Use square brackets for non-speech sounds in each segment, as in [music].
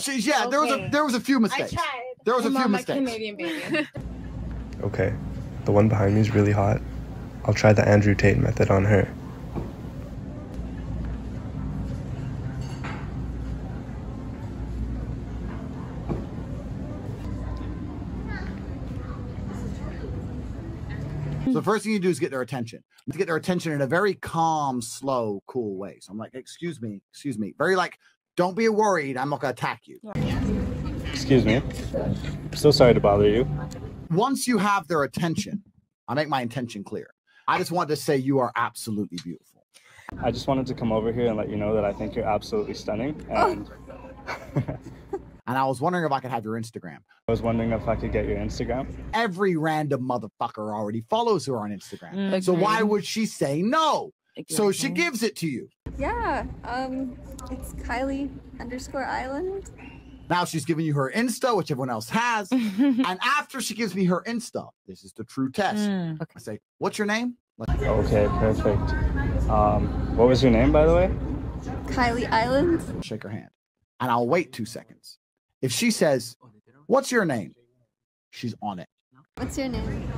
She, yeah, there was a there was a few I mistakes. tried. There was a I'm few mistakes. Canadian baby. [laughs] Okay, the one behind me is really hot. I'll try the Andrew Tate method on her. So the first thing you do is get their attention. To get their attention in a very calm, slow, cool way. So I'm like, excuse me, excuse me. Very like, don't be worried. I'm not gonna attack you. Excuse me. I'm So sorry to bother you. Once you have their attention, I make my intention clear. I just want to say you are absolutely beautiful. I just wanted to come over here and let you know that I think you're absolutely stunning. And [laughs] And I was wondering if I could have your Instagram. I was wondering if I could get your Instagram. Every random motherfucker already follows her on Instagram. Mm, So why would she say no? So she gives it to you. Yeah, um, it's Kylie underscore Island. Now she's giving you her Insta, which everyone else has. [laughs] and after she gives me her Insta, this is the true test. Mm. I say, What's your name? Like, Okay, perfect. Um, what was your name, by the way? Kylie Island. shake her hand. And I'll wait two seconds. If she says, What's your name? She's on it. What's your name?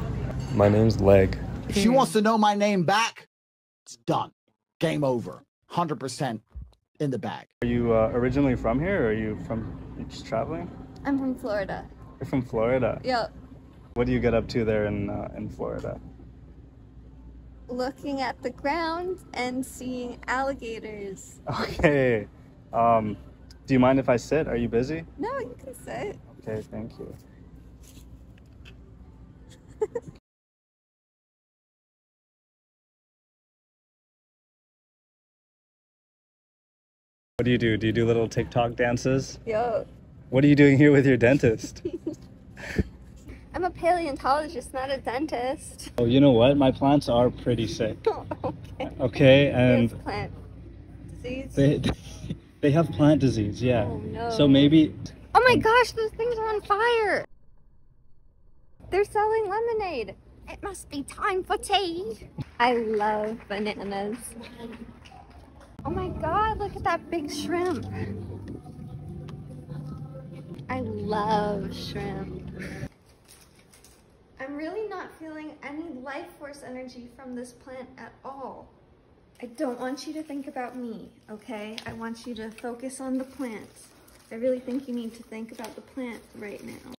My name's Leg. If she wants to know my name back, it's done. Game over. 100% in the bag. Are you uh, originally from here, or are you from you just traveling? I'm from Florida. You're from Florida. Yep. What do you get up to there in uh, in Florida? Looking at the ground and seeing alligators. Okay. Um, do you mind if I sit? Are you busy? No, you can sit. Okay, thank you. What do you do? Do you do little TikTok dances? Yo, What are you doing here with your dentist? [laughs] I'm a paleontologist, not a dentist. Oh, you know what? My plants are pretty sick. [laughs] okay. Okay, Here's and plant disease. they [laughs] they have plant disease, yeah. Oh no. So maybe Oh my gosh, those things are on fire! They're selling lemonade. It must be time for tea. I love bananas. Oh my god, look at that big shrimp. I love shrimp. I'm really not feeling any life force energy from this plant at all. I don't want you to think about me, okay? I want you to focus on the plants. I really think you need to think about the plant right now.